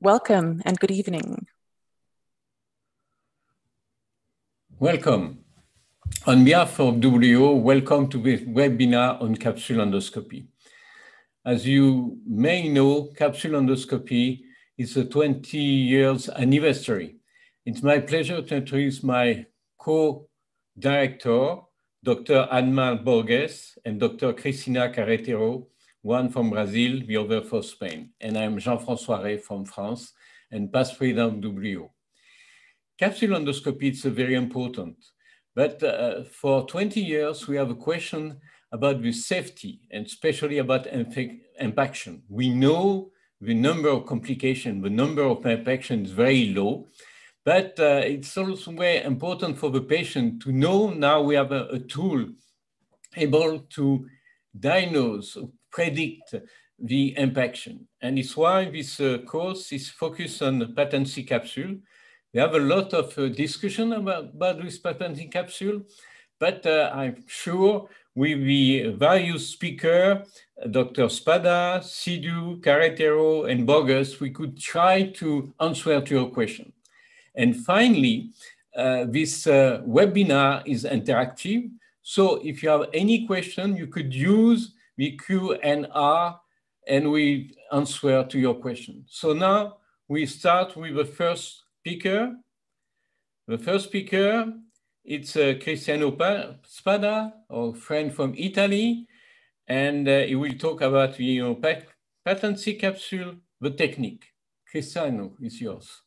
Welcome and good evening. Welcome. On behalf of WEO, welcome to this webinar on capsule endoscopy. As you may know, capsule endoscopy is a 20 years anniversary. It's my pleasure to introduce my co-director, Dr. Admar Borges and Dr. Cristina Carretero, one from Brazil, the other from Spain. And I'm Jean-François Rey from France and past president of WEO. Capsule endoscopy is very important, but uh, for 20 years, we have a question about the safety and especially about impaction. We know the number of complications, the number of infections is very low, but uh, it's also very important for the patient to know now we have a, a tool able to diagnose, predict the impaction. And it's why this uh, course is focused on the patency capsule. We have a lot of uh, discussion about, about this patency capsule, but uh, I'm sure with the various speakers, Dr. Spada, Sidhu, Carretero, and Borges, we could try to answer to your question. And finally, uh, this uh, webinar is interactive. So if you have any question, you could use the Q&R and we answer to your question. So now we start with the first speaker. The first speaker, it's uh, Cristiano Spada, a friend from Italy, and uh, he will talk about the you know, patency capsule, the technique. Cristiano, is yours.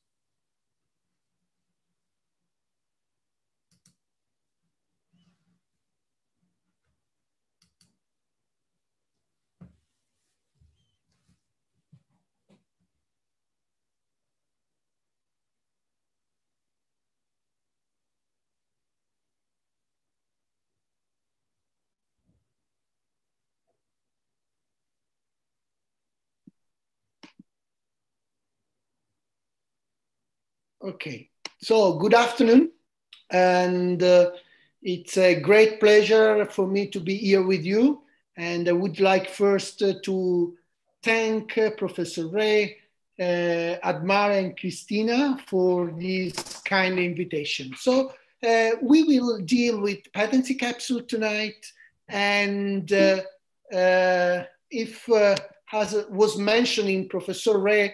Okay, so good afternoon, and uh, it's a great pleasure for me to be here with you. And I would like first uh, to thank uh, Professor Rey, uh, Admar, and Cristina for this kind invitation. So uh, we will deal with patency capsule tonight, and uh, if, as was mentioned in Professor Rey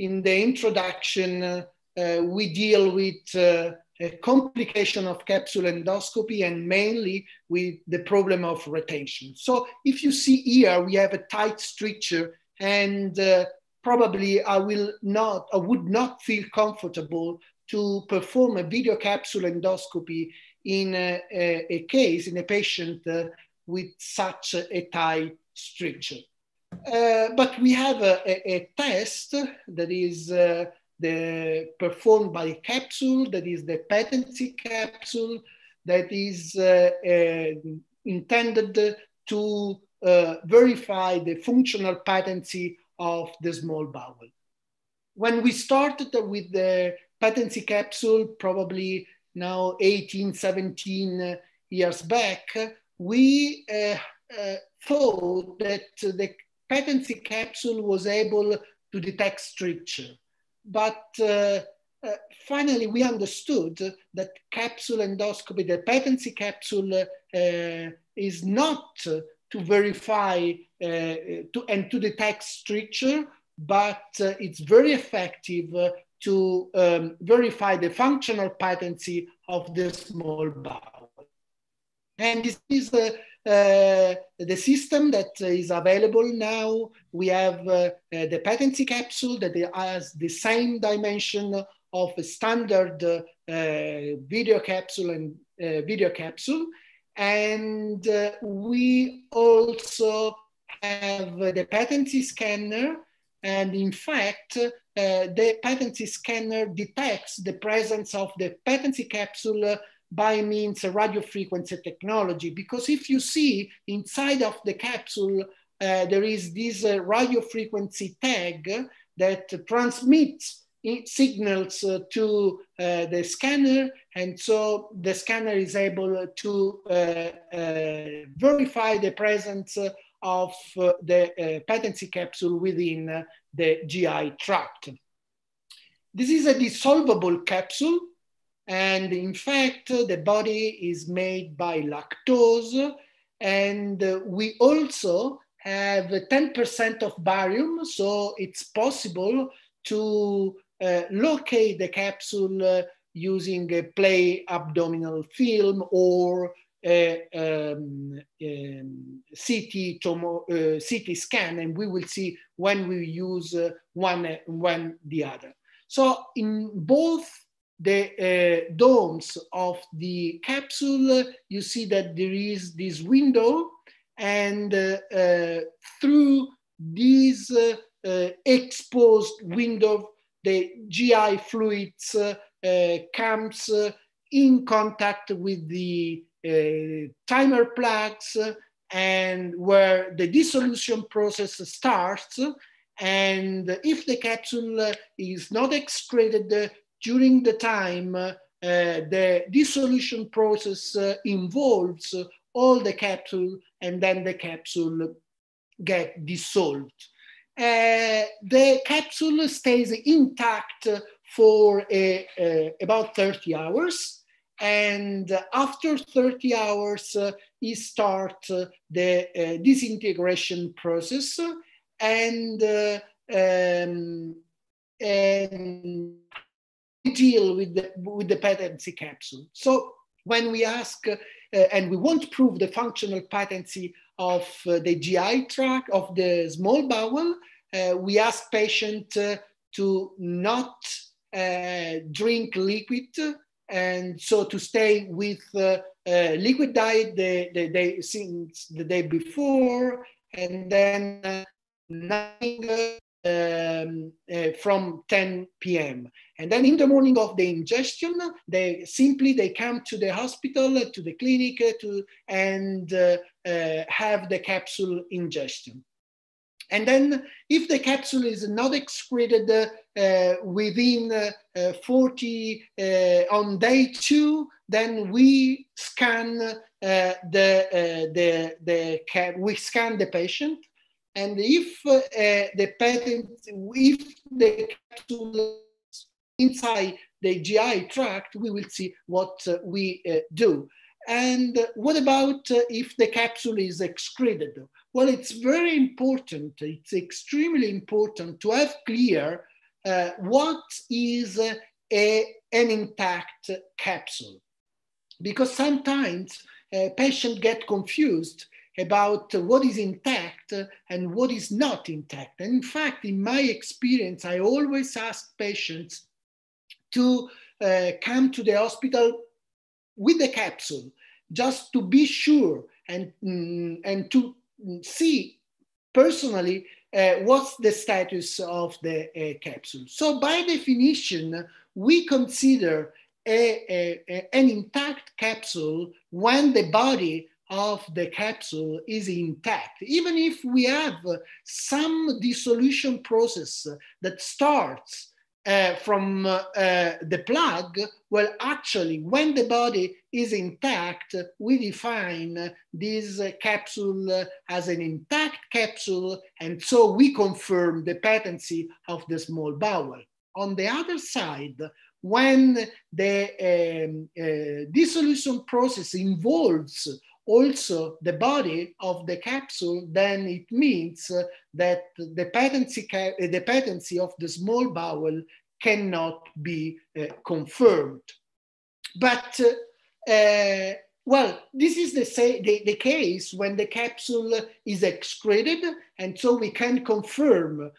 in the introduction, we deal with uh, a complication of capsule endoscopy and mainly with the problem of retention. So if you see here, we have a tight stricture and uh, probably I will not, I would not feel comfortable to perform a video capsule endoscopy in a, a, a case, in a patient uh, with such a, a tight stricture. Uh, but we have a, a test that is uh, the performed by capsule that is the patency capsule that is uh, uh, intended to uh, verify the functional patency of the small bowel. When we started with the patency capsule, probably now 18, 17 years back, we uh, uh, thought that the patency capsule was able to detect stricture but uh, uh, finally, we understood that capsule endoscopy, the patency capsule, uh, is not to verify to, and to detect stricture, but it's very effective to um, verify the functional patency of the small bowel. And this is uh, uh, the system that is available now. We have uh, uh, the patency capsule that has the same dimension of a standard uh, video capsule and video capsule. And we also have the patency scanner. And in fact, uh, the patency scanner detects the presence of the patency capsule by means of radio frequency technology. Because if you see inside of the capsule, uh, there is this uh, radio frequency tag that transmits signals uh, to uh, the scanner. And so the scanner is able to uh, uh, verify the presence of the patency capsule within the GI tract. this is a dissolvable capsule. And in fact, the body is made by lactose. And we also have 10% of barium. So it's possible to uh, locate the capsule uh, using a play abdominal film or a, um, um, CT, tomo, uh, CT scan, and we will see when we use uh, one, one the other. So in both the uh, domes of the capsule, you see that there is this window and uh, uh, through this uh, exposed window, the GI fluids comes in contact with the timer plugs and where the dissolution process starts. And if the capsule is not excreted during the time, uh, the dissolution process uh, involves all the capsule and then the capsule get dissolved. Uh, the capsule stays intact for a, uh, about 30 hours. And after 30 hours, uh, start uh, the uh, disintegration process and, um, and deal with the, with the patency capsule. So when we ask uh, and we won't prove the functional patency of uh, the GI tract of the small bowel, uh, we ask patient to not drink liquid and so to stay with uh, uh, liquid diet the, the day since the day before and then uh, nothing um, uh, from 10 p.m. And then in the morning of the ingestion, they simply they come to the hospital, to the clinic, uh, to and uh, uh, have the capsule ingestion. And then if the capsule is not excreted uh, within uh, 40 on day two, then we scan the, the, the, we scan the patient and if uh, the patent, if the capsule inside the GI tract, we will see what uh, we uh, do. And what about if the capsule is excreted? Well, it's very important, it's extremely important to have clear uh, what is a, an intact capsule. Because sometimes uh, patients get confused about what is intact and what is not intact. And in fact, in my experience, I always ask patients to uh, come to the hospital with the capsule just to be sure and, mm, and to see personally uh, what's the status of the uh, capsule. So by definition, we consider a, a, a, an intact capsule when the body of the capsule is intact. Even if we have some dissolution process that starts uh, from uh, the plug, well, actually, when the body is intact, we define this capsule as an intact capsule, and so we confirm the patency of the small bowel. On the other side, when the um, uh, dissolution process involves also the body of the capsule, then it means uh, that the patency, the patency of the small bowel cannot be uh, confirmed. But uh, well, this is the, say, the, the, case when the capsule is excreted, and so we can confirm uh,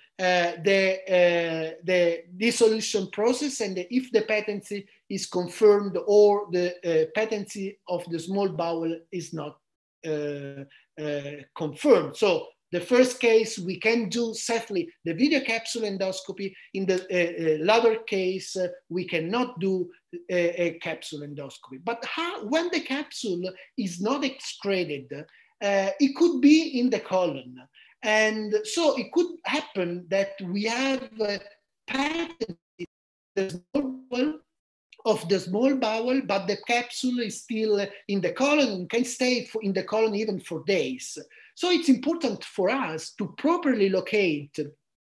the, uh, the dissolution process and the, if the patency is confirmed or the uh, patency of the small bowel is not uh, uh, confirmed. So the first case, we can do safely the video capsule endoscopy. In the uh, uh, latter case, uh, we cannot do a, a, capsule endoscopy. But how, when the capsule is not excreted, uh, it could be in the colon. And so it could happen that we have patented the small of the small bowel, but the capsule is still in the colon and can stay in the colon even for days. So it's important for us to properly locate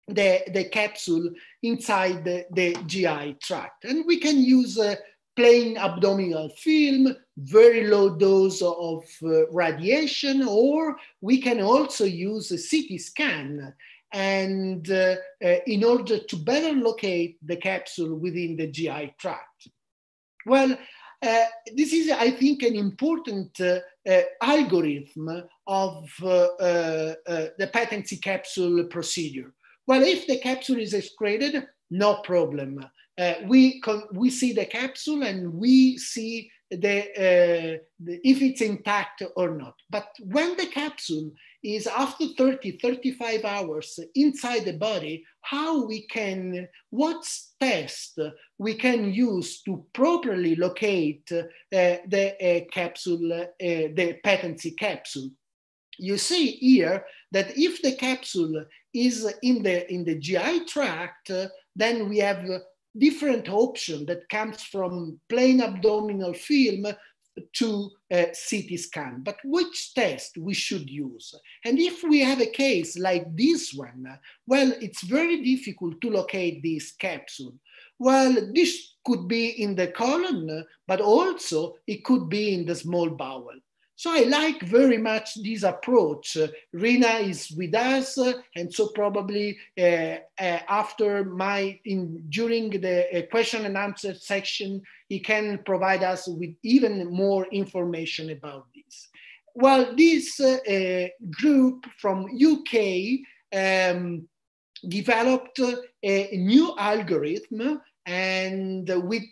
the, the capsule inside the, the GI tract. And we can use uh, plain abdominal film, very low dose of uh, radiation, or we can also use a CT scan and uh, uh, in order to better locate the capsule within the GI tract. Well, uh, this is, I think, an important uh, Uh, algorithm of uh, uh, the patency capsule procedure. Well, if the capsule is excreted, no problem. Uh, we, we see the capsule and we see the, uh, the, if it's intact or not. But when the capsule is after 30, 35 hours inside the body, how we can, what test we can use to properly locate uh, the uh, capsule, uh, the patency capsule. You see here that if the capsule is in the, in the GI tract, then we have different option that comes from plain abdominal film to a CT scan, but which test we should use. And if we have a case like this one, well, it's very difficult to locate this capsule. Well, this could be in the colon, but also it could be in the small bowel. So I like very much this approach. Uh, Reena is with us, uh, and so probably uh, uh after my in during the uh, question and answer section, he can provide us with even more information about this. Well, this uh, group from UK um, developed a new algorithm and with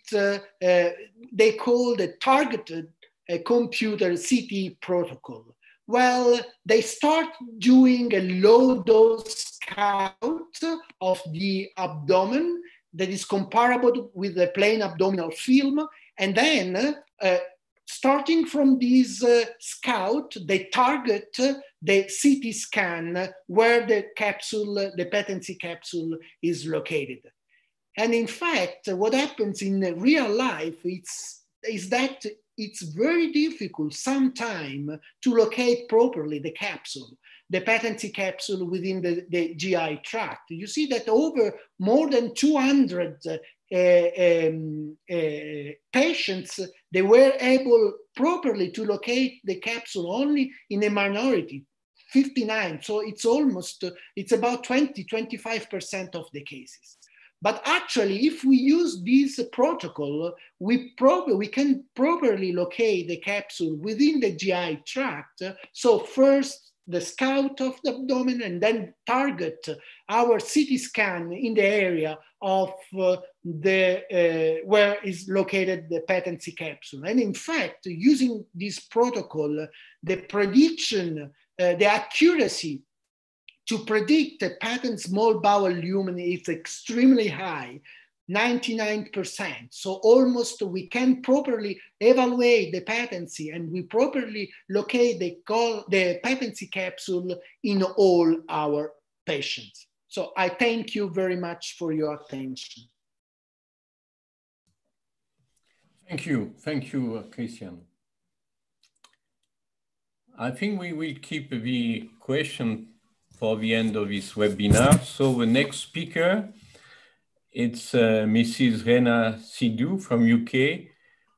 they call the targeted a computer CT protocol? Well, they start doing a low dose scout of the abdomen that is comparable with the plain abdominal film. And then, uh, starting from this uh, scout, they target the CT scan where the capsule, the patency capsule is located. And in fact, what happens in real life is that it's very difficult sometimes to locate properly the capsule, the patency capsule within the, the GI tract. You see that over more than 200 uh, um, uh, patients, they were able properly to locate the capsule only in a minority, 59. So it's almost, it's about 20, 25% of the cases. But actually, if we use this protocol, we, prob- we can properly locate the capsule within the GI tract. So first the scout of the abdomen and then target our CT scan in the area of uh, the uh, where is located the patency capsule. And in fact, using this protocol, the prediction, uh, the accuracy to predict a patent small bowel lumen is extremely high, 99%. So almost we can properly evaluate the patency and we properly locate the, call, the patency capsule in all our patients. So I thank you very much for your attention. Thank you. Thank you, uh, Christian. I think we will keep the question for the end of this webinar. So the next speaker, it's uh, Mrs. Reena Sidhu from UK,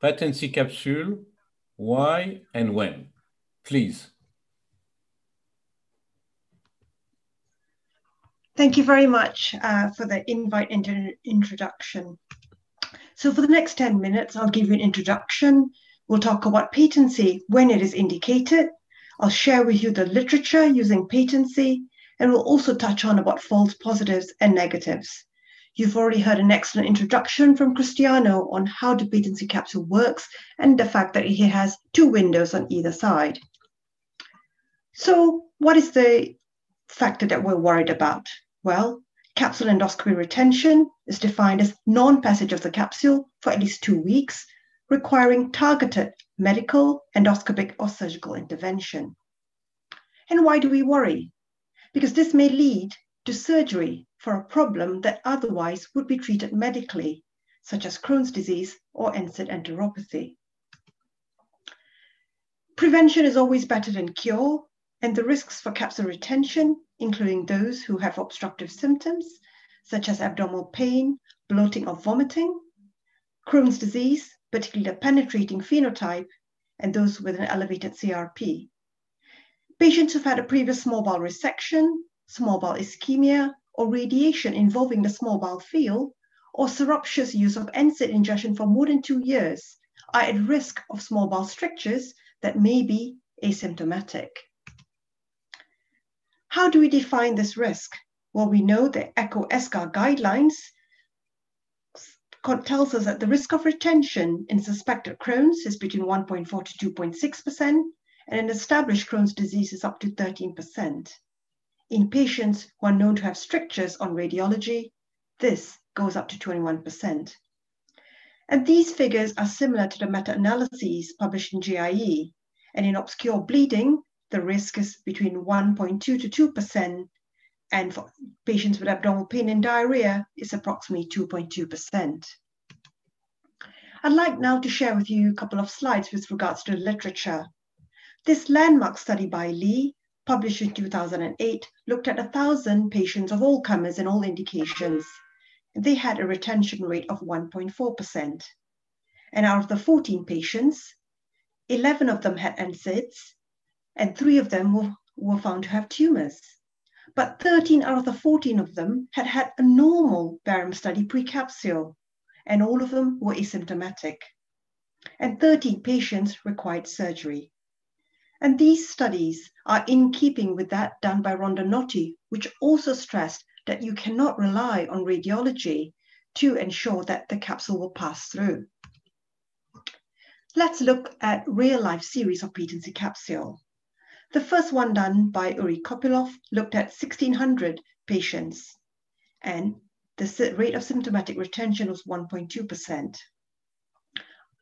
patency capsule, why and when? Please. Thank you very much uh, for the invite and introduction. So for the next 10 minutes, I'll give you an introduction. We'll talk about patency, when it is indicated, I'll share with you the literature using patency, and we'll also touch on about false positives and negatives. You've already heard an excellent introduction from Cristiano on how the patency capsule works and the fact that it has two windows on either side. So what is the factor that we're worried about? Well, capsule endoscopy retention is defined as non-passage of the capsule for at least two weeks, requiring targeted medical, endoscopic, or surgical intervention. And why do we worry? Because this may lead to surgery for a problem that otherwise would be treated medically, such as Crohn's disease or NSAID enteropathy. Prevention is always better than cure, and the risks for capsule retention including those who have obstructive symptoms, such as abdominal pain, bloating or vomiting, Crohn's disease, particularly the penetrating phenotype, and those with an elevated CRP. Patients who've had a previous small bowel resection, small bowel ischemia, or radiation involving the small bowel field, or surreptitious use of NSAID injection for more than two years are at risk of small bowel strictures that may be asymptomatic. How do we define this risk? Well, we know the ECCO-ESGAR guidelines tells us that the risk of retention in suspected Crohn's is between 1.4 to 2.6%, and in established Crohn's disease is up to 13%. In patients who are known to have strictures on radiology, this goes up to 21%. And these figures are similar to the meta-analyses published in GIE, And in obscure bleeding, the risk is between 1.2 to 2%, and for patients with abdominal pain and diarrhea is approximately 2.2%. I'd like now to share with you a couple of slides with regards to the literature. This landmark study by Lee, published in 2008, looked at 1,000 patients of all comers and all indications. They had a retention rate of 1.4%. And out of the 14 patients, 11 of them had NSAIDs, and three of them were, were found to have tumors but 13 out of the 14 of them had had a normal barium study precapsule, and all of them were asymptomatic. And 13 patients required surgery. And these studies are in keeping with that done by Rondonotti, which also stressed that you cannot rely on radiology to ensure that the capsule will pass through. Let's look at real life series of patency capsule. The first one done by Uri Kopilov looked at 1,600 patients, and the rate of symptomatic retention was 1.2%.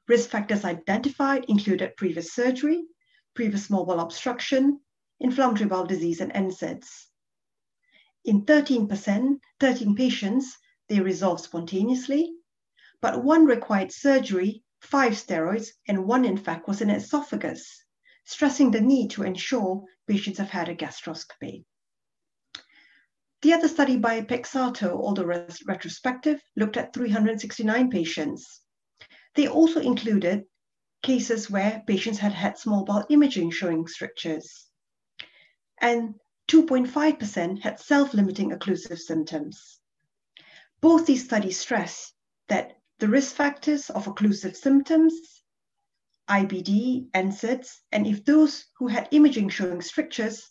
Risk factors identified included previous surgery, previous small bowel obstruction, inflammatory bowel disease, and NSAIDs. In 13%, 13 patients, they resolved spontaneously, but one required surgery, five steroids, and one, in fact, was an esophagus stressing the need to ensure patients have had a gastroscopy. The other study by Peixoto, although retrospective, looked at 369 patients. They also included cases where patients had had small bowel imaging showing strictures. And 2.5% had self-limiting occlusive symptoms. Both these studies stress that the risk factors of occlusive symptoms IBD, NSAIDs, and if those who had imaging showing strictures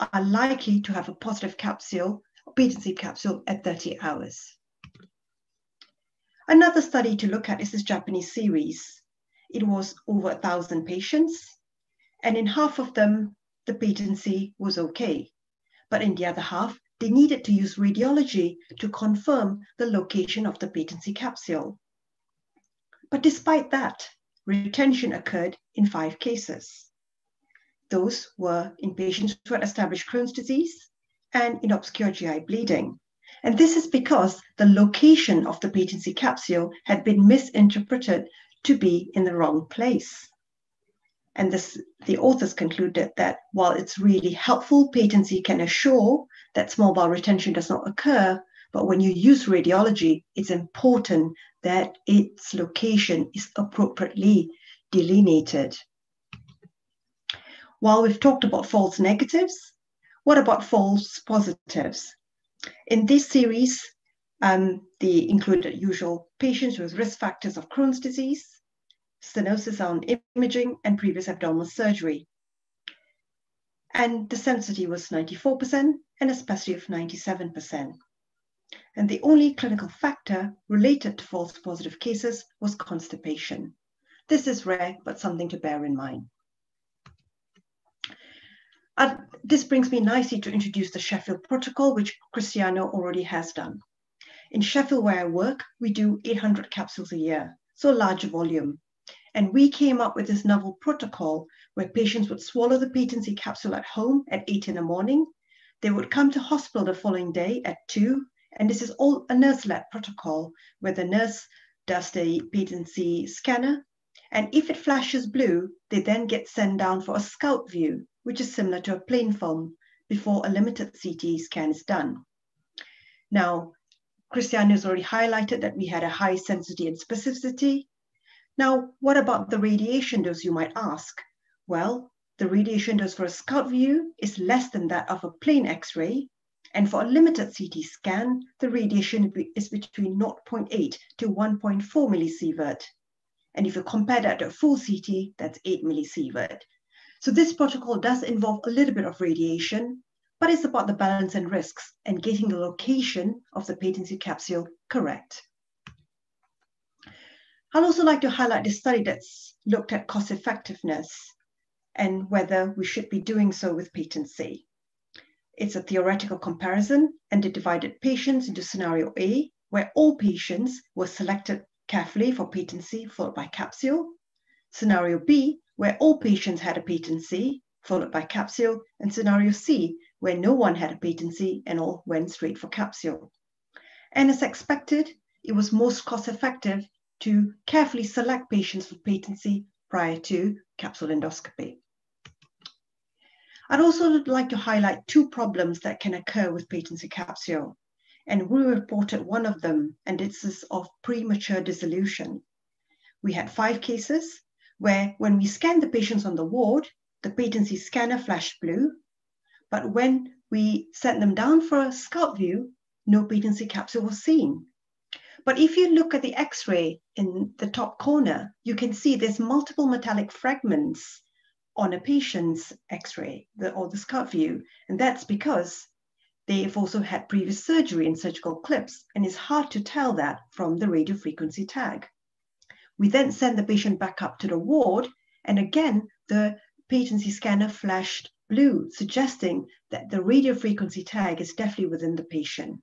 are likely to have a positive capsule, patency capsule at 30 hours. Another study to look at is this Japanese series. It was over a thousand patients, and in half of them, the patency was okay. But in the other half, they needed to use radiology to confirm the location of the patency capsule. But despite that, retention occurred in five cases. Those were in patients who had established Crohn's disease and in obscure GI bleeding. And this is because the location of the patency capsule had been misinterpreted to be in the wrong place. And this, the authors concluded that while it's really helpful, patency can assure that small bowel retention does not occur, but when you use radiology, it's important that its location is appropriately delineated. While we've talked about false negatives, what about false positives? In this series, um, they included usual patients with risk factors of Crohn's disease, stenosis on imaging, and previous abdominal surgery. And the sensitivity was 94% and a specificity of 97% and the only clinical factor related to false positive cases was constipation. This is rare, but something to bear in mind. Uh, this brings me nicely to introduce the Sheffield protocol, which Cristiano already has done. In Sheffield, where I work, we do 800 capsules a year, so a larger volume. And we came up with this novel protocol where patients would swallow the patency capsule at home at 8 in the morning. They would come to hospital the following day at 2 and this is all a nurse-led protocol where the nurse does the patency scanner. And if it flashes blue, they then get sent down for a scout view, which is similar to a plain film before a limited CT scan is done. Now, Christiane has already highlighted that we had a high sensitivity and specificity. Now, what about the radiation dose, you might ask? Well, the radiation dose for a scout view is less than that of a plain X-ray, and for a limited CT scan, the radiation is between 0.8 to 1.4 millisievert. And if you compare that to a full CT, that's 8 millisievert. So this protocol does involve a little bit of radiation, but it's about the balance and risks and getting the location of the patency capsule correct. I'd also like to highlight the study that's looked at cost effectiveness and whether we should be doing so with patency. It's a theoretical comparison and it divided patients into scenario A, where all patients were selected carefully for patency followed by capsule. Scenario B, where all patients had a patency followed by capsule. And scenario C, where no one had a patency and all went straight for capsule. And as expected, it was most cost effective to carefully select patients for patency prior to capsule endoscopy. I'd also like to highlight two problems that can occur with patency capsule. And we reported one of them, and this is of premature dissolution. We had five cases where when we scanned the patients on the ward, the patency scanner flashed blue. But when we sent them down for a scout view, no patency capsule was seen. But if you look at the x-ray in the top corner, you can see there's multiple metallic fragments on a patient's x-ray the, or the scout view. And that's because they've also had previous surgery and surgical clips, and it's hard to tell that from the radio frequency tag. We then send the patient back up to the ward, and again, the patency scanner flashed blue, suggesting that the radio frequency tag is definitely within the patient.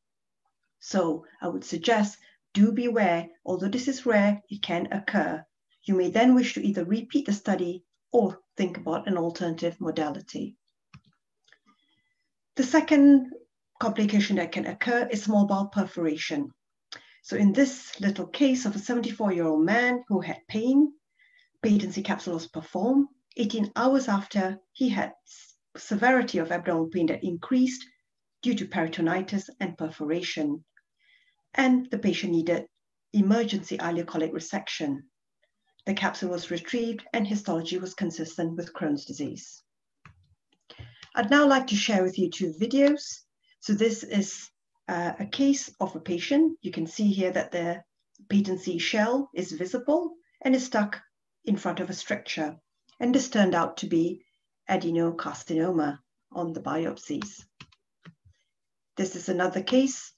So I would suggest do beware, although this is rare, it can occur. You may then wish to either repeat the study or think about an alternative modality. The second complication that can occur is small bowel perforation. So in this little case of a 74-year-old man who had pain, patency capsule was performed 18 hours after he had severity of abdominal pain that increased due to peritonitis and perforation. And the patient needed emergency ileocolic resection. The capsule was retrieved and histology was consistent with Crohn's disease. I'd now like to share with you two videos. So this is uh, a case of a patient. You can see here that the patency shell is visible and is stuck in front of a stricture. And this turned out to be adenocarcinoma on the biopsies. This is another case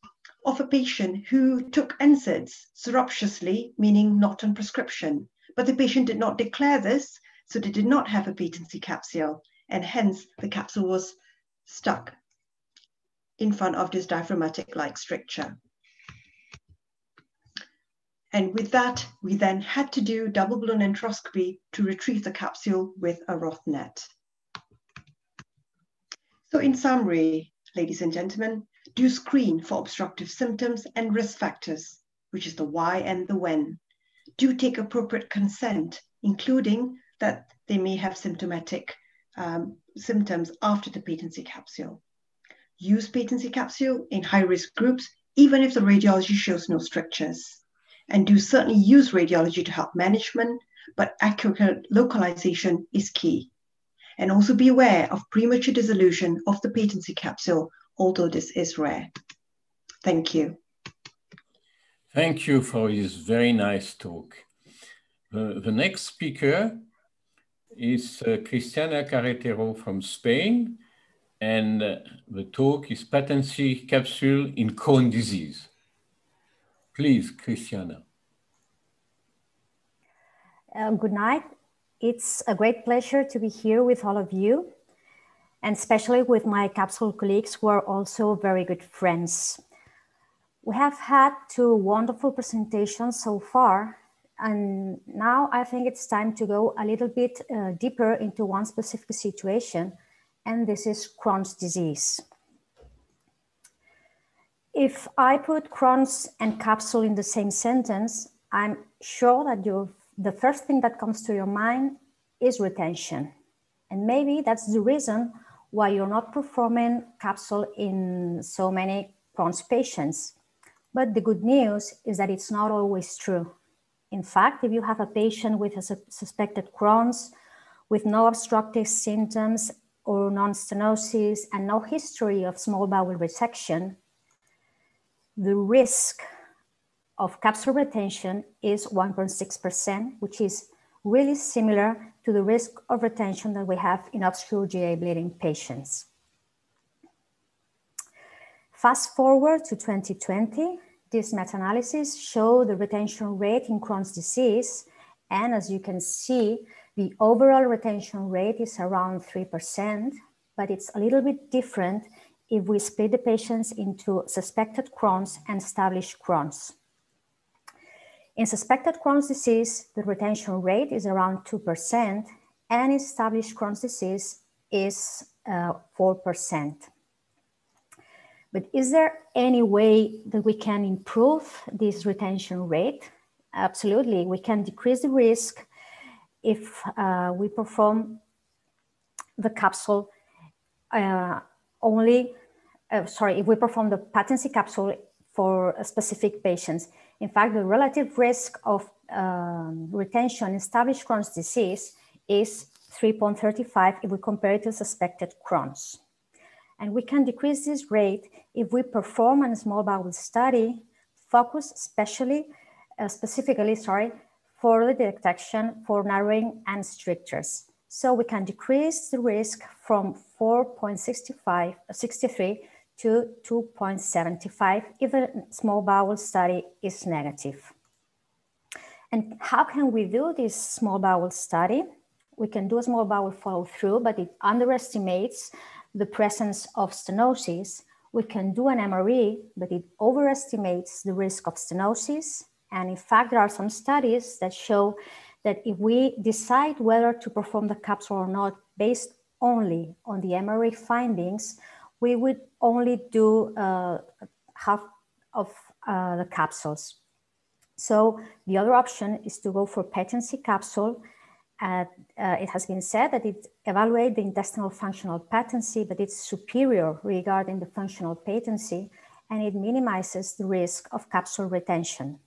of a patient who took NSAIDs surreptitiously, meaning not on prescription, but the patient did not declare this, so they did not have a patency capsule, and hence the capsule was stuck in front of this diaphragmatic-like stricture. And with that, we then had to do double balloon enteroscopy to retrieve the capsule with a Roth net. So in summary, ladies and gentlemen, do screen for obstructive symptoms and risk factors, which is the why and the when do take appropriate consent, including that they may have symptomatic um, symptoms after the patency capsule. Use patency capsule in high risk groups, even if the radiology shows no strictures. And do certainly use radiology to help management, but accurate localization is key. And also be aware of premature dissolution of the patency capsule, although this is rare. Thank you. Thank you for this very nice talk. The next speaker is uh, Cristiana Carretero from Spain, and uh, the talk is patency capsule in Crohn disease. Please, Cristiana. Uh, good night. It's a great pleasure to be here with all of you, and especially with my capsule colleagues who are also very good friends. We have had two wonderful presentations so far, and now I think it's time to go a little bit uh, deeper into one specific situation, and this is Crohn's disease. If I put Crohn's and capsule in the same sentence, I'm sure that you the first thing that comes to your mind is retention. And maybe that's the reason why you're not performing capsule in so many Crohn's patients. But the good news is that it's not always true. In fact, if you have a patient with a suspected Crohn's with no obstructive symptoms or non-stenosis and no history of small bowel resection, the risk of capsule retention is 1.6%, which is really similar to the risk of retention that we have in obscure GI bleeding patients. Fast forward to 2020, this meta-analysis show the retention rate in Crohn's disease. And as you can see, the overall retention rate is around 3%, but it's a little bit different if we split the patients into suspected Crohn's and established Crohn's. In suspected Crohn's disease, the retention rate is around 2%, and established Crohn's disease is uh, 4%. But is there any way that we can improve this retention rate? Absolutely. We can decrease the risk if uh, we perform the capsule uh, only, uh, sorry, if we perform the patency capsule for specific patients. In fact, the relative risk of um, retention in established Crohn's disease is 3.35 if we compare it to suspected Crohn's. And we can decrease this rate if we perform a small bowel study, focus especially, uh, specifically, sorry, for the detection for narrowing and strictures. So we can decrease the risk from 4.65, 63 to 2.75 if a small bowel study is negative. And how can we do this small bowel study? We can do a small bowel follow through, but it underestimates the presence of stenosis. We can do an MRE, but it overestimates the risk of stenosis. And in fact, there are some studies that show that if we decide whether to perform the capsule or not based only on the MRE findings, we would only do uh, half of uh, the capsules. So the other option is to go for patency capsule. Uh, it has been said that it evaluates the intestinal functional patency, but it's superior regarding the functional patency, and it minimizes the risk of capsule retention.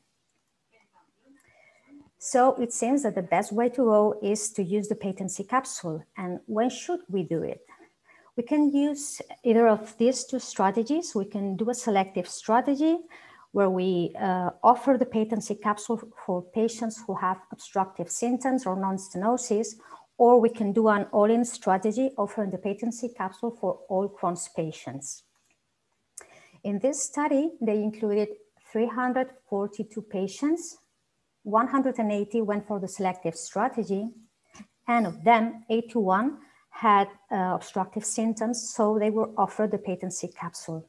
So it seems that the best way to go is to use the patency capsule. And when should we do it? We can use either of these two strategies. We can do a selective strategy where we uh, offer the patency capsule for patients who have obstructive symptoms or non-stenosis, or we can do an all-in strategy offering the patency capsule for all Crohn's patients. In this study, they included 342 patients, 180 went for the selective strategy, and of them, 81 had uh, obstructive symptoms, so they were offered the patency capsule.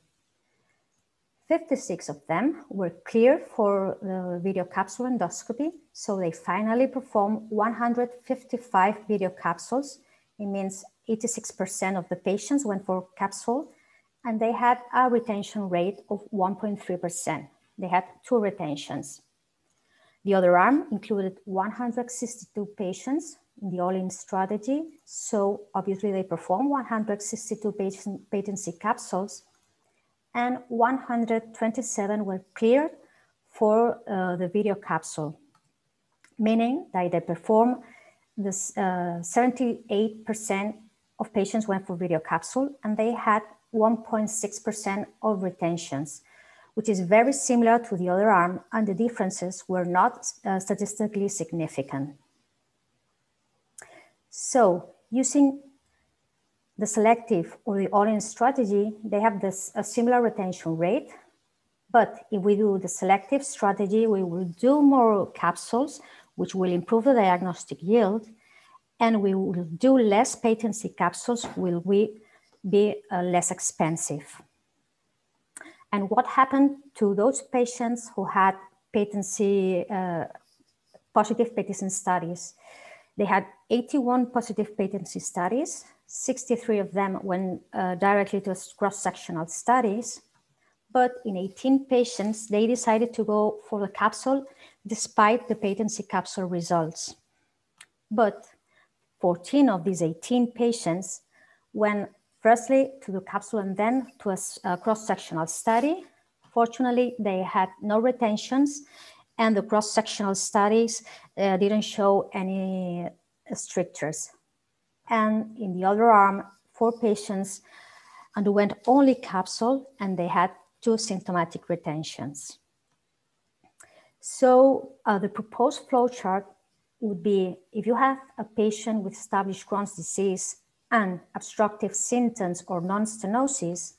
56 of them were cleared for the video capsule endoscopy, so they finally performed 155 video capsules. It means 86% of the patients went for capsule, and they had a retention rate of 1.3%. They had two retentions. The other arm included 162 patients in the all-in strategy. So obviously they performed 162 patient, patency capsules and 127 were cleared for uh, the video capsule, meaning that they performed this 78% uh, of patients went for video capsule and they had 1.6% of retentions which is very similar to the other arm, and the differences were not uh, statistically significant. So using the selective or the all-in strategy, they have this a similar retention rate. But if we do the selective strategy, we will do more capsules, which will improve the diagnostic yield, and we will do less patency capsules, will we be uh, less expensive. And what happened to those patients who had patency, uh, positive patency studies? They had 81 positive patency studies. 63 of them went uh, directly to cross-sectional studies. But in 18 patients, they decided to go for the capsule despite the patency capsule results. But 14 of these 18 patients went firstly to the capsule and then to a, a cross-sectional study. Fortunately, they had no retentions and the cross-sectional studies uh, didn't show any strictures. And in the other arm, four patients underwent only capsule and they had two symptomatic retentions. So uh, the proposed flowchart would be if you have a patient with established Crohn's disease and obstructive symptoms or non-stenosis,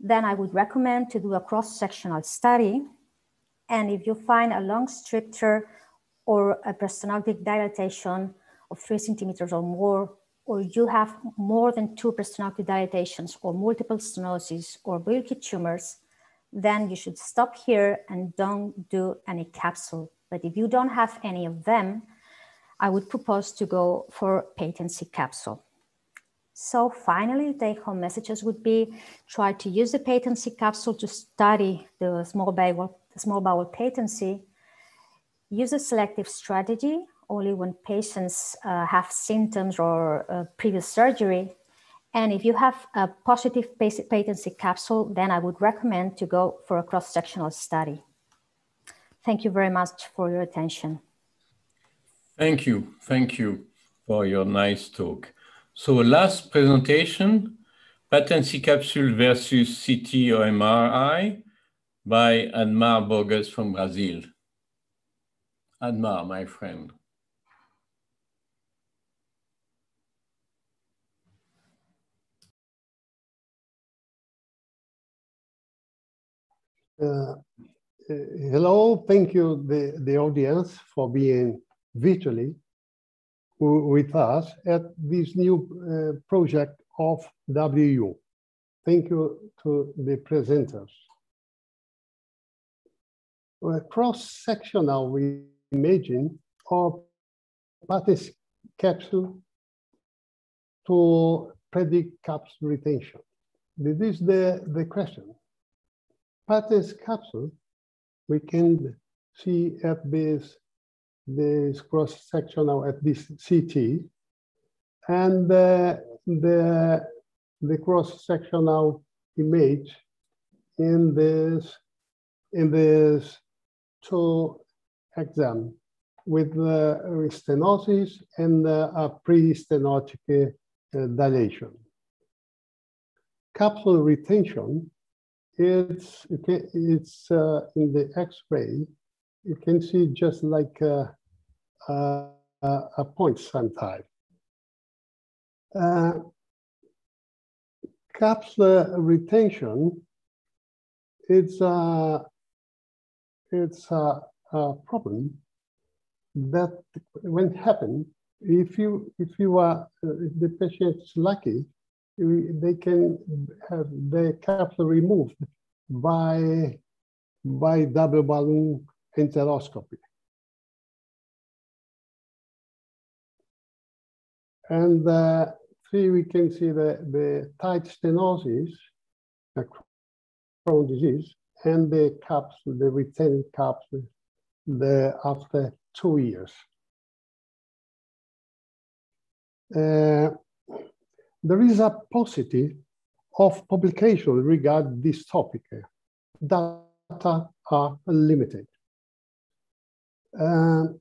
then I would recommend to do a cross-sectional study. And if you find a long stricture or a peristaltic dilatation of three centimeters or more, or you have more than two peristaltic dilatations or multiple stenosis or Burkitt tumors, then you should stop here and don't do any capsule. But if you don't have any of them, I would propose to go for patency capsule. So finally, take home messages would be try to use the patency capsule to study the small bowel, the small bowel patency. Use a selective strategy only when patients uh, have symptoms or uh, previous surgery. And if you have a positive patency capsule, then I would recommend to go for a cross-sectional study. Thank you very much for your attention. Thank you. Thank you for your nice talk. So last presentation, patency capsule versus CT or MRI by Admar Borges from Brazil. Admar, my friend. Uh, hello, thank you the, the audience for being virtually with us at this new uh, project of WEO. Thank you to the presenters. Cross-sectional imaging of patency capsule to predict capsule retention. This is the, the question. Patte's capsule, we can see at this this cross-sectional at this CT, and uh, the, the cross-sectional image in this, in this two exam with the stenosis and a pre-stenotic uh, dilation. Capsule retention, it's, it's uh, in the X-ray, you can see just like a, a, a point sometimes. Uh, capsule retention, it's a, it's a, a problem that when happen, if you if you are if the patient is lucky, they can have their capsule removed by by double balloon enteroscopy. And uh, here we can see the, the tight stenosis, the Crohn's disease, and the capsule, the retained capsule, the, after two years. Uh, there is a paucity of publication regarding this topic. Data are limited um,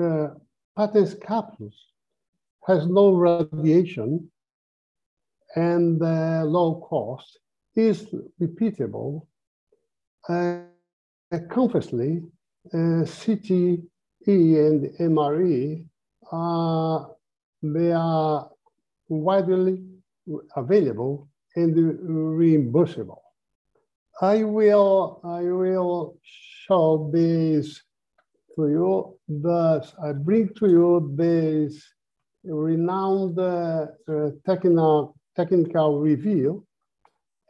uh, patency capsules has no radiation and uh, low cost, is repeatable. Uh, conversely, uh, CTE and MRE, uh, they are widely available and reimbursable. I will, I will show this to you. Thus, I bring to you this renowned uh, uh, technical, technical review.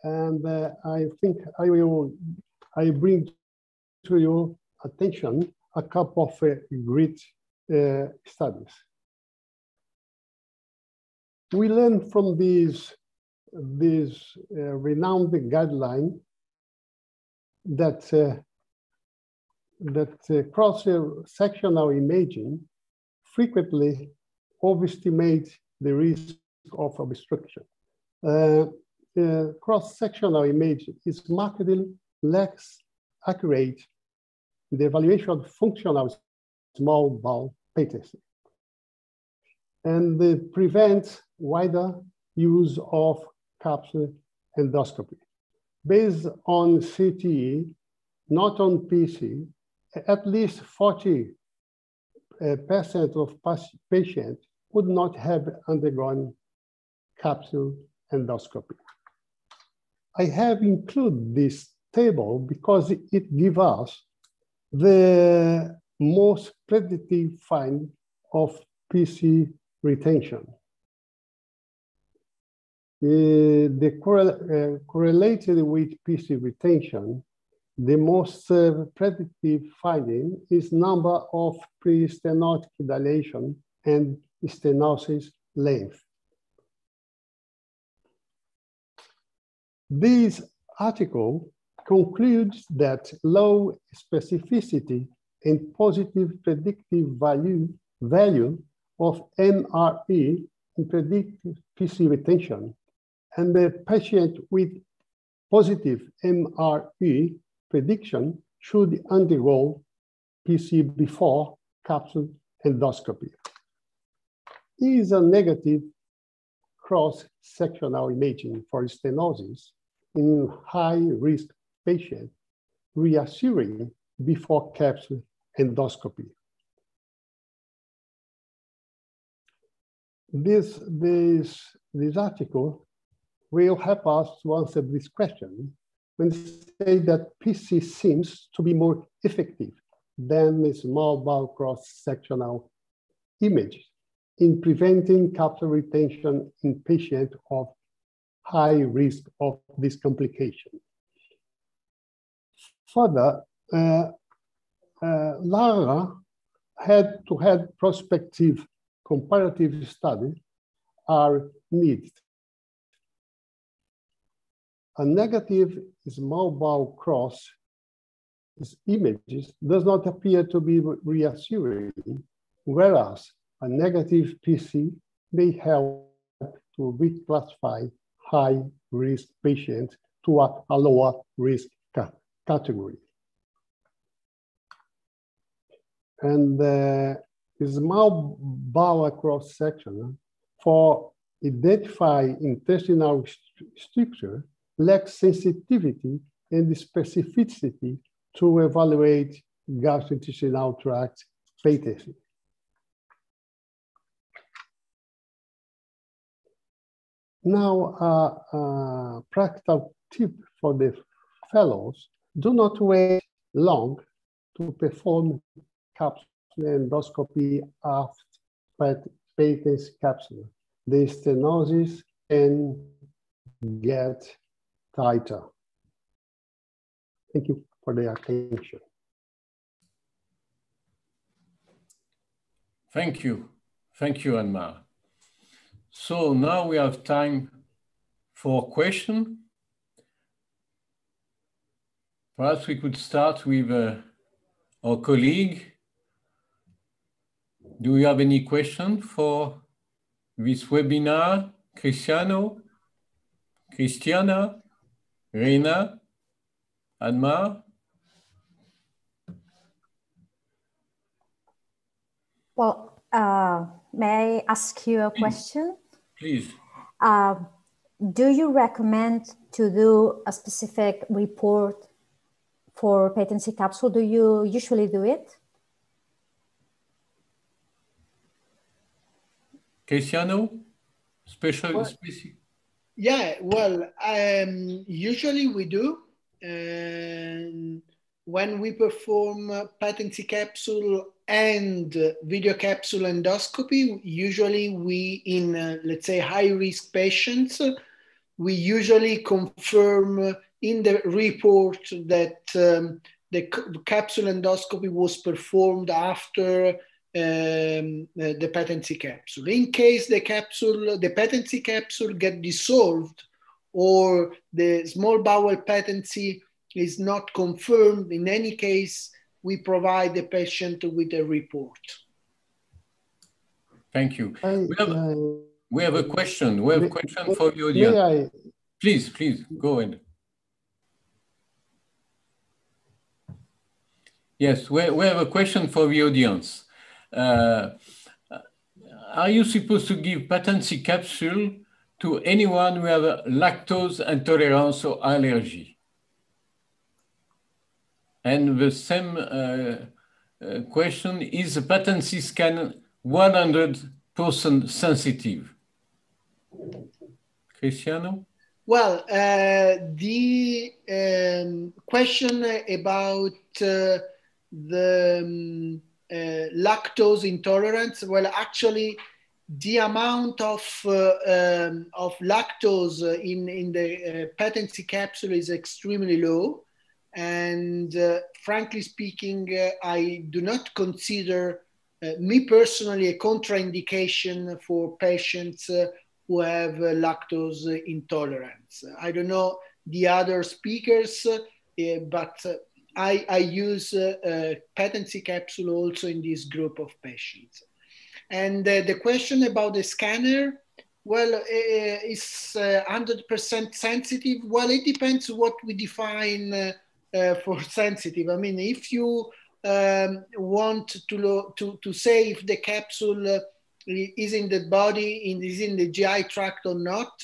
And uh, I think I will, I bring to your attention a couple of uh, great uh, studies. We learn from these, this uh, renowned guideline that uh, that uh, cross-sectional imaging frequently overestimates the risk of obstruction. Uh, uh, cross-sectional image is markedly less accurate in the evaluation of functional small bowel patency and prevent wider use of capsule endoscopy. Based on CTE, not on PC, at least 40 uh, percent of patients would not have undergone capsule endoscopy. I have included this table because it gives us the most predictive find of PC retention. Uh, the uh, correlated with PC retention, the most uh, predictive finding is number of pre-stenotic dilation and stenosis length. This article concludes that low specificity and positive predictive value, value of MRE in predictive PC retention and the patient with positive MRE prediction should undergo PC before capsule endoscopy. Is a negative cross-sectional imaging for stenosis in high-risk patients reassuring before capsule endoscopy. This, this, this article will help us to answer this question when they say that PC seems to be more effective than the mobile cross-sectional image in preventing capsule retention in patients of high risk of this complication. Further, uh, uh, Lara had to have prospective comparative study are needed. A negative small bowel cross images does not appear to be reassuring, whereas a negative PC may help to reclassify high risk patients to a, a lower risk ca category. And uh, small bowel cross section for identify intestinal st structure lacks sensitivity and specificity to evaluate gastrointestinal tract patency. Now, a uh, uh, practical tip for the fellows, do not wait long to perform capsule endoscopy after patency capsule. The stenosis can get tighter. Thank you for the attention. Thank you. Thank you, Admar. So now we have time for question. Perhaps we could start with uh, our colleague. Do you have any question for this webinar? Cristiano? Christiana? Reena? Admar? Well, uh, may I ask you a question? Please. Uh, do you recommend to do a specific report for patency capsule? Do you usually do it? Cristiano, special, well, specific. Yeah, well, um, usually we do. And when we perform patency capsule and video capsule endoscopy, usually we, in uh, let's say high risk patients, we usually confirm in the report that um, the capsule endoscopy was performed after um, the patency capsule. In case the capsule, the patency capsule get dissolved or the small bowel patency is not confirmed, in any case, we provide the patient with a report. Thank you. I, have... uh, We have a question. We have a question may, for the audience. I, please, please, go ahead. Yes, we, we have a question for the audience. Uh, are you supposed to give patency capsule to anyone who have lactose intolerance or allergy? And the same uh, uh, question, is the patency scan 100% sensitive? Cristiano? Well, uh, the um, question about uh, the um, lactose intolerance, well, actually, the amount of, uh, um, of lactose in, in the uh, patency capsule is extremely low. And uh, frankly speaking, uh, I do not consider uh, me personally a contraindication for patients uh, who have lactose intolerance. I don't know the other speakers, but I, I, use a patency capsule also in this group of patients. And the question about the scanner, well, uh, is 100% sensitive? Well, it depends what we define uh, uh, for sensitive. I mean, if you um, want to, to, to say if the capsule uh, is in the body, in, is in the GI tract or not,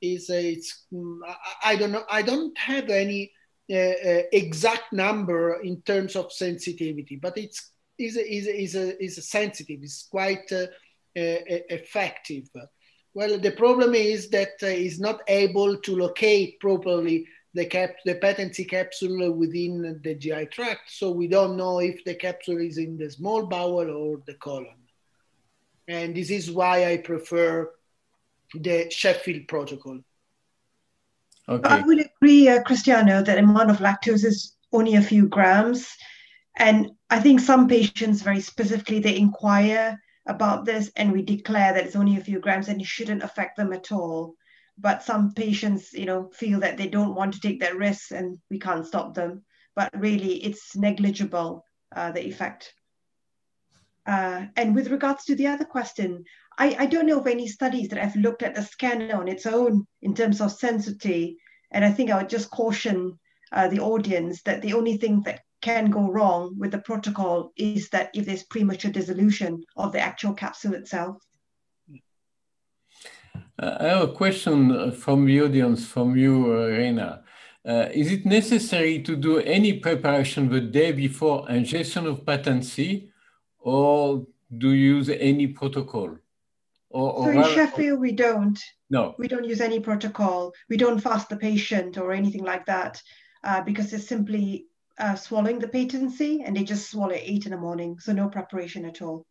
is uh, it's mm, I, don't know. I don't have any uh, uh, exact number in terms of sensitivity, but it's is is is is sensitive. It's quite uh, effective. Well, the problem is that uh, it's not able to locate properly the, cap, the patency capsule within the GI tract. So we don't know if the capsule is in the small bowel or the colon. And this is why I prefer the Sheffield protocol. Okay. I would agree, uh, Cristiano, that amount of lactose is only a few grams. And I think some patients very specifically, they inquire about this and we declare that it's only a few grams and it shouldn't affect them at all but some patients you know feel that they don't want to take that risk and we can't stop them but really it's negligible uh, the effect uh, and with regards to the other question I, I don't know of any studies that have looked at the scanner on its own in terms of sensitivity. And i think i would just caution uh, the audience that the only thing that can go wrong with the protocol is that if there's premature dissolution of the actual capsule itself. Uh, I have a question from the audience, from you, uh, Reena. Uh, is it necessary to do any preparation the day before ingestion of patency, or do you use any protocol? Or, or so in Sheffield, we don't. No. We don't use any protocol. We don't fast the patient or anything like that uh, because it's simply uh, swallowing the patency and they just swallow it eight in the morning. So no preparation at all.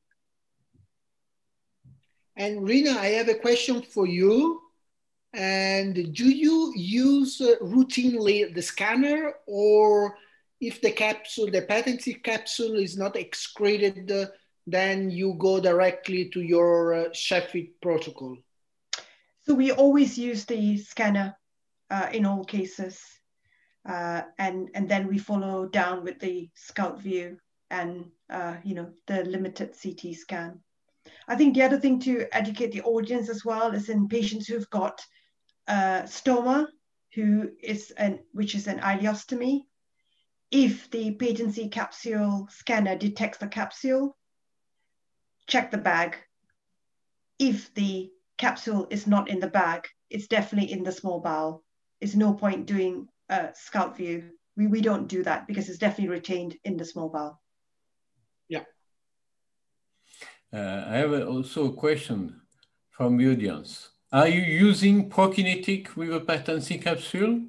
And Reena, I have a question for you. And do you use uh, routinely the scanner or if the capsule, the patency capsule is not excreted, uh, then you go directly to your uh, Sheffield protocol? So we always use the scanner uh, in all cases. Uh, and, and then we follow down with the scout view and, uh, you know, the limited CT scan. I think the other thing to educate the audience as well is in patients who've got uh, stoma, who is an which is an ileostomy. If the patency capsule scanner detects the capsule, check the bag. If the capsule is not in the bag, it's definitely in the small bowel. It's no point doing a scout view. We, we don't do that because it's definitely retained in the small bowel. Uh, I have also a question from the audience. Are you using prokinetic with a patency capsule?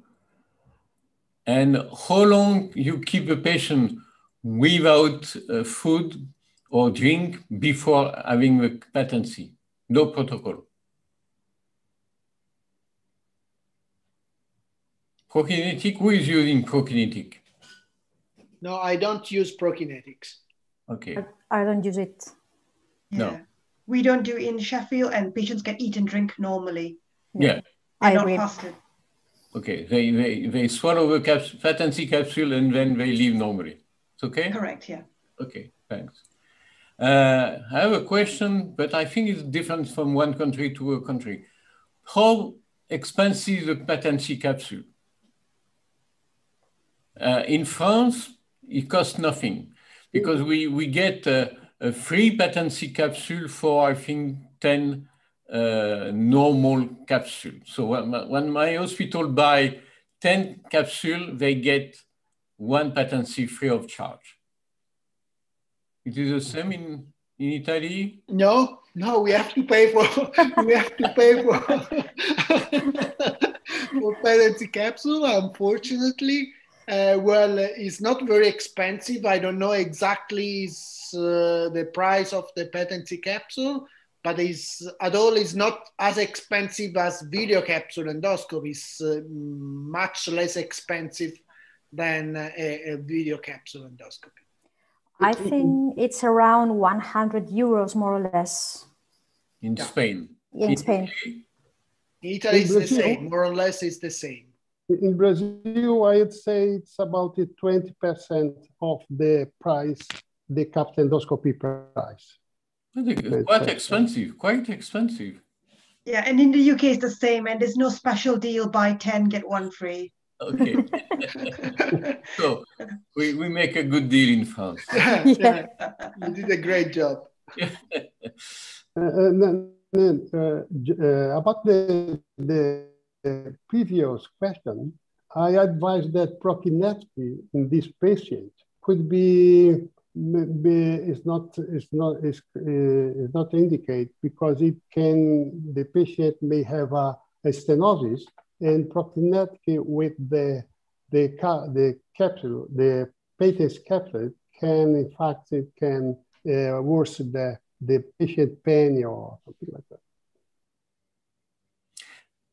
And how long you keep a patient without uh, food or drink before having the patency? No protocol. Prokinetic, who is using prokinetic? No, I don't use prokinetics. Okay. I, I don't use it. Yeah. No. We don't do in Sheffield, and patients can eat and drink normally. Yeah. I not fasted. Okay, they, they, they swallow the caps- patency capsule and then they leave normally. It's okay? Correct, yeah. Okay, thanks. Uh, I have a question, but I think it's different from one country to a country. How expensive the patency capsule? Uh, in France, it costs nothing because we, we get a, a free patency capsule for, I think, 10 uh, normal capsule. So when my, when my hospital buy 10 capsule, they get one patency free of charge. It is the same in, in Italy? No, no, we have to pay for we have to pay for for patency capsule. Unfortunately, uh, well, it's not very expensive. I don't know exactly uh, the price of the patency capsule, but it's at all is not as expensive as video capsule endoscopy. It's uh, much less expensive than a, a video capsule endoscopy. I think it's around 100 euros more or less. In Yeah. Spain? In Spain. Italy is the same, more or less, it's the same. In Brazil, I'd say it's about 20% of the price, the capsule endoscopy price. It's Quite expensive, quite expensive. Yeah, and in the UK it's the same, and there's no special deal buy 10, get one free. Okay. so we, we make a good deal in France. yeah, Yeah. you did a great job. Uh, and then, then, uh, uh, about the, the the previous question, I advise that prokinetic in this patient could be, be is not is not uh, is not indicate because it can the patient may have a, a stenosis and prokinetic with the the the capsule the patent capsule can in fact it can uh, worsen the the patient pain or something like that.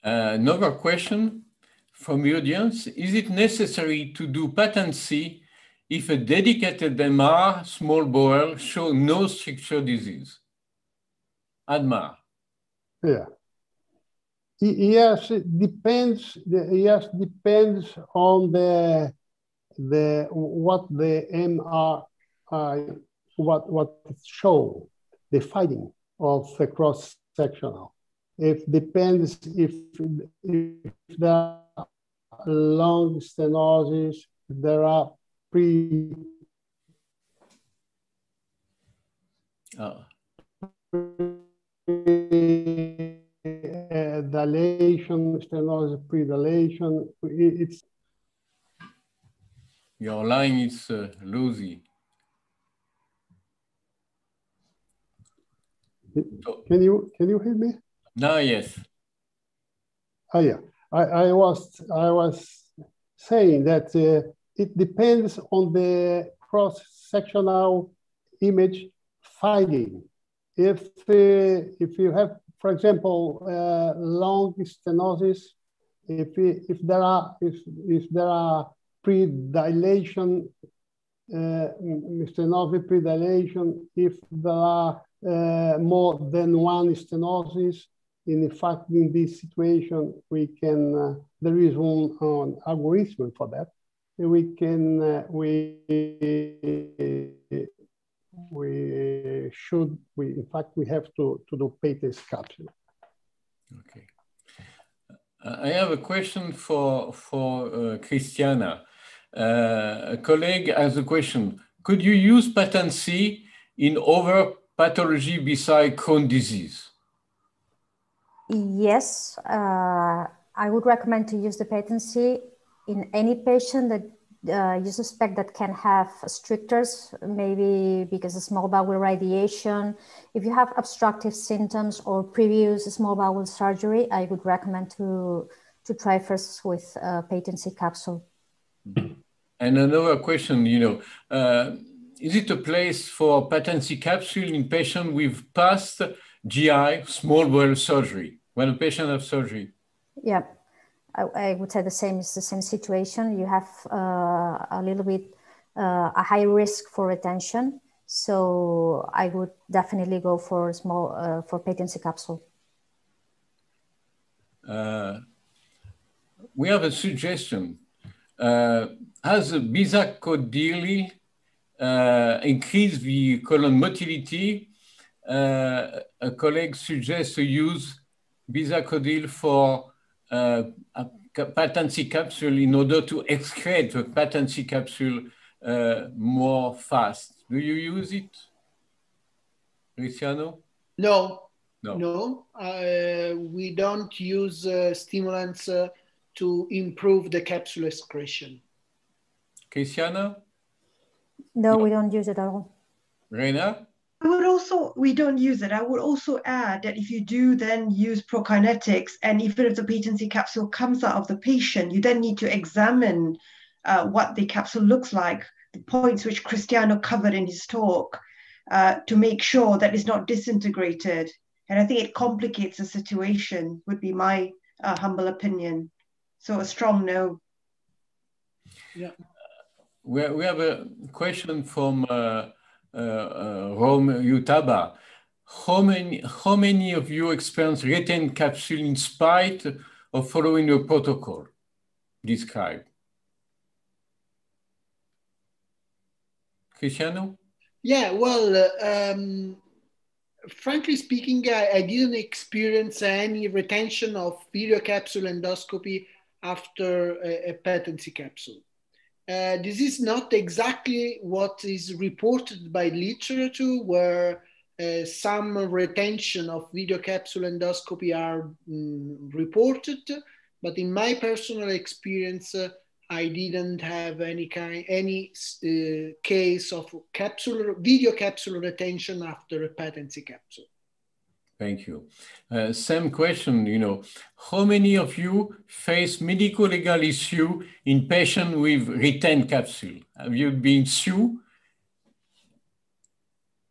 Uh, another question from the audience. Is it necessary to do patency if a dedicated MR small bowel show no structure disease? Admar. Yeah. Yes, it depends. Yes, depends on the the what the MRI what what show the finding of the cross sectional. It depends if if there are long stenosis, there are pre uh, dilation, stenosis predilation. It- It's your line is uh, lousy. can you can you hear me? Now, yes. Oh yeah, I, I was I was saying that uh, it depends on the cross sectional image finding. If uh, if you have, for example, uh, long stenosis, if if there are if if there are predilation, uh, stenosis predilation, if there are uh, more than one stenosis, in fact, in this situation, we can, uh, there is one, an algorithm for that. We can, uh, we, we should, we, in fact, we have to, to do patent capsule. Okay. Uh, I have a question for, for uh, Christiana. Uh, a colleague has a question. Could you use patency in other pathology beside Crohn disease? Yes, uh, I would recommend to use the patency in any patient that uh, you suspect that can have strictures, maybe because of small bowel radiation. If you have obstructive symptoms or previous small bowel surgery, I would recommend to, to try first with uh, patency capsule. And another question, you know, uh, is it a place for patency capsule in patient with past GI small bowel surgery when a patient has surgery? Yeah, I, I would say the same. is the same situation. You have uh, a little bit uh, a high risk for retention, so I would definitely go for small uh, for patency capsule. We have a suggestion. Has a bisacodyl uh, increase the colon motility, uh, a colleague suggests to use bisacodyl for patency capsule in order to excrete the patency capsule uh, more fast. Do you use it, Cristiano? No, No. no, uh, we don't use uh, stimulants uh, to improve the capsule excretion. Cristiana? No, we don't use it at all. Reena? I would also, we don't use it. I would also add that if you do then use prokinetics, and even if the patency capsule comes out of the patient, you then need to examine uh, what the capsule looks like, the points which Cristiano covered in his talk, uh, to make sure that it's not disintegrated. And I think it complicates the situation, would be my uh, humble opinion. So a strong no. Yeah. We, we have a question from uh, Rome Utaba. How many, how many of you experience retained capsule in spite of following the protocol described? Cristiano? Yeah, well, uh, um, frankly speaking, I, I, didn't experience any retention of video capsule endoscopy after a, a patency capsule. Uh, this is not exactly what is reported by literature, where uh, some retention of video capsule endoscopy are mm, reported. But in my personal experience, uh, I didn't have any kind, any uh, case of capsule video capsule retention after a patency capsule. Thank you. Uh, same question, you know, how many of you face medical legal issue in patient with retained capsule? Have you been sued?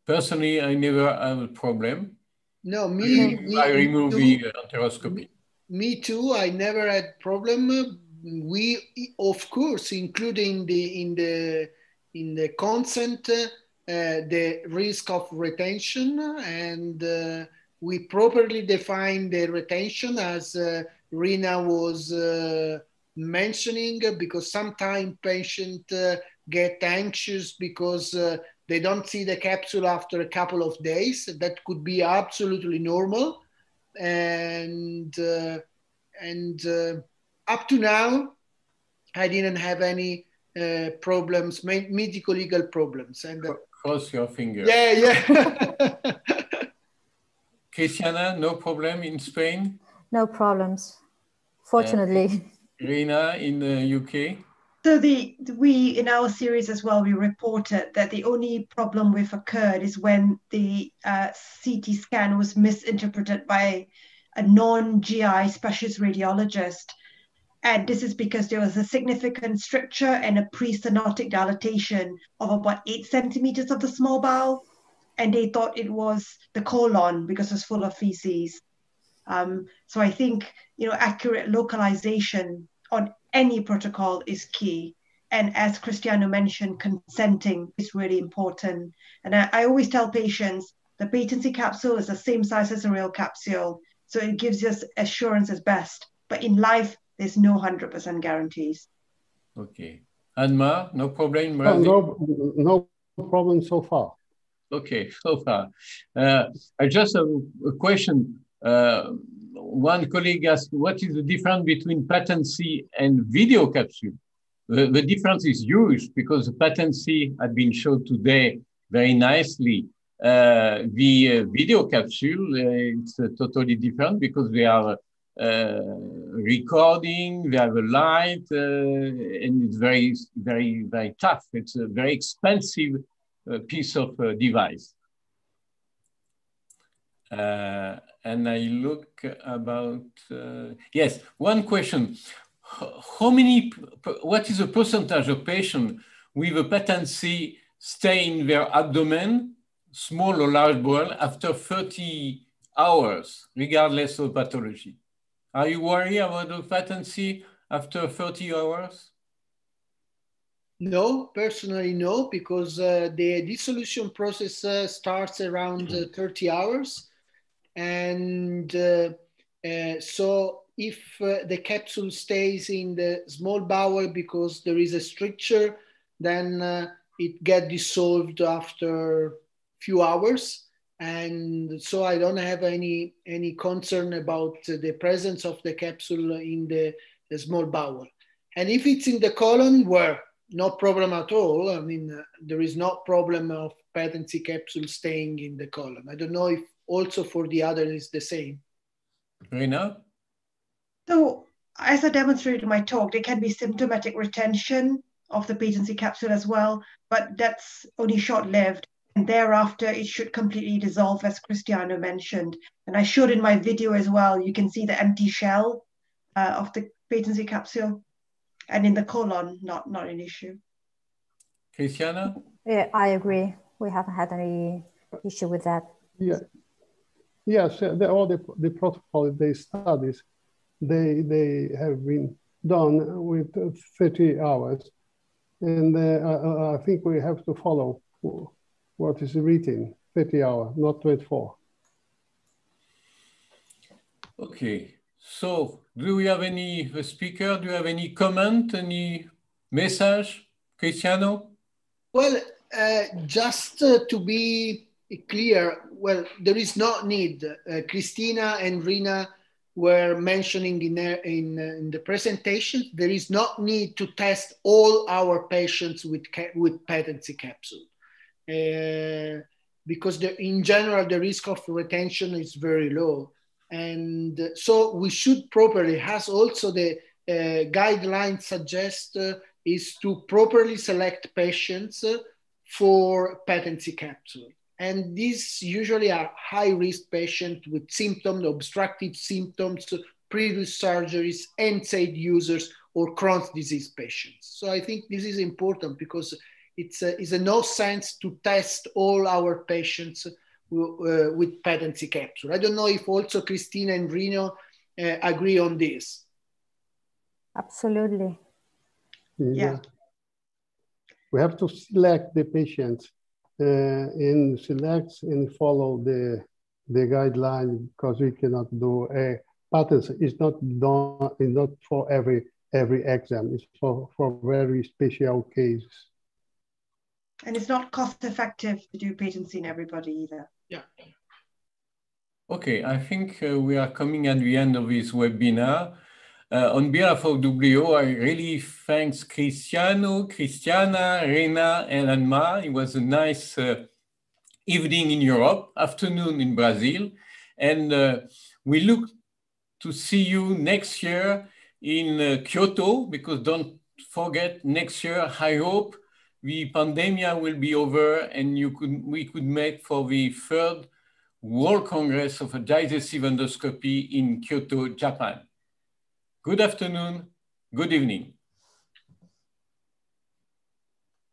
Personally, I never have a problem. No, me. me I remove too. the enteroscopy. Me too. I never had problem. We, of course, including the in the in the consent, uh, the risk of retention and. Uh, we properly define the retention as uh, Reena was uh, mentioning because sometimes patients uh, get anxious because uh, they don't see the capsule after a couple of days. That could be absolutely normal. And, uh, and uh, up to now, I didn't have any problems, medical legal problems. And cross your fingers. Yeah, yeah. Cristiana, no problem in Spain? No problems, fortunately. Uh, Reena in the UK? So the we in our series as well, we reported that the only problem we've occurred is when the uh, CT scan was misinterpreted by a non-GI specialist radiologist. And this is because there was a significant stricture and a pre-stenotic dilatation of about eight centimeters of the small bowel and they thought it was the colon because it's full of feces. Um, so I think you know accurate localization on any protocol is key. And as Cristiano mentioned, consenting is really important. And I, I always tell patients the patency capsule is the same size as a real capsule, so it gives us assurance as best. But in life, there's no hundred percent guarantees. Okay, Admar, no problem. No, no, no problem so far. Okay, so far. Uh, I just have a question. Uh, one colleague asked, what is the difference between patency and video capsule? The, the difference is huge because the patency had been shown today very nicely. Uh, the uh, video capsule, uh, it's uh, totally different because they are recording, they have a light, and it's very, very, very tough. It's a very expensive piece of uh, device. Uh, and I look about, uh, yes, one question. How many, what is the percentage of patients with a patency stay in their abdomen, small or large bowel, after 30 hours, regardless of pathology? Are you worried about the patency after 30 hours? No, personally, no, because uh, the dissolution process uh, starts around uh, 30 hours. And uh, uh, so if uh, the capsule stays in the small bowel because there is a stricture, then it get dissolved after a few hours and so I don't have any any concern about the presence of the capsule in the, the small bowel. And if it's in the colon, where no problem at all. I mean, uh, there is no problem of patency capsule staying in the colon. I don't know if also for the other is the same. Reena? So, as I demonstrated in my talk, there can be symptomatic retention of the patency capsule as well, but that's only short lived. And thereafter, it should completely dissolve, as Cristiano mentioned. And I showed in my video as well, you can see the empty shell uh, of the patency capsule. And in the colon, not, not an issue. Cristiano? Yeah, I agree. We haven't had any issue with that. Yeah. Yes, the, all the, the protocol, the studies, they, they have been done with 30 hours. And uh, I, I think we have to follow what is written 30 hours, not 24. Okay, so do we have any speaker? Do you have any comment, any message, Cristiano? Well, uh, just uh, to be clear, well, there is no need. Uh, Cristina and Reena were mentioning in, in, uh, in, the presentation, there is no need to test all our patients with, with patency capsule. Uh, because the, in general the risk of retention is very low and so we should properly has also the uh, guidelines suggest uh, is to properly select patients uh, for patency capsule. And these usually are high risk patients with symptoms obstructive symptoms previous surgeries NSAID users or Crohn's disease patients. So I think this is important because it's a, it's a no sense to test all our patients uh, with patency capsule. I don't know if also Cristina and Reena uh, agree on this. Absolutely. Yeah. yeah. We have to select the patients uh, and select and follow the the guideline because we cannot do a patents. It's not done. It's not for every every exam. It's for for very special cases. And it's not cost effective to do patency in everybody either. Yeah. Okay, I think uh, we are coming at the end of this webinar. Uh, on behalf of WEO, I really thanks Cristiano, Cristiana, Reena, and Admar. It was a nice uh, evening in Europe, afternoon in Brazil. And uh, we look to see you next year in uh, Kyoto, because don't forget, next year, I hope the pandemic will be over and you could, we could make for the third World Congress of Digestive Endoscopy in Kyoto, Japan. Good afternoon, good evening.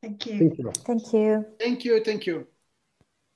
Thank you. Thank you. Thank you. Thank you. Thank you.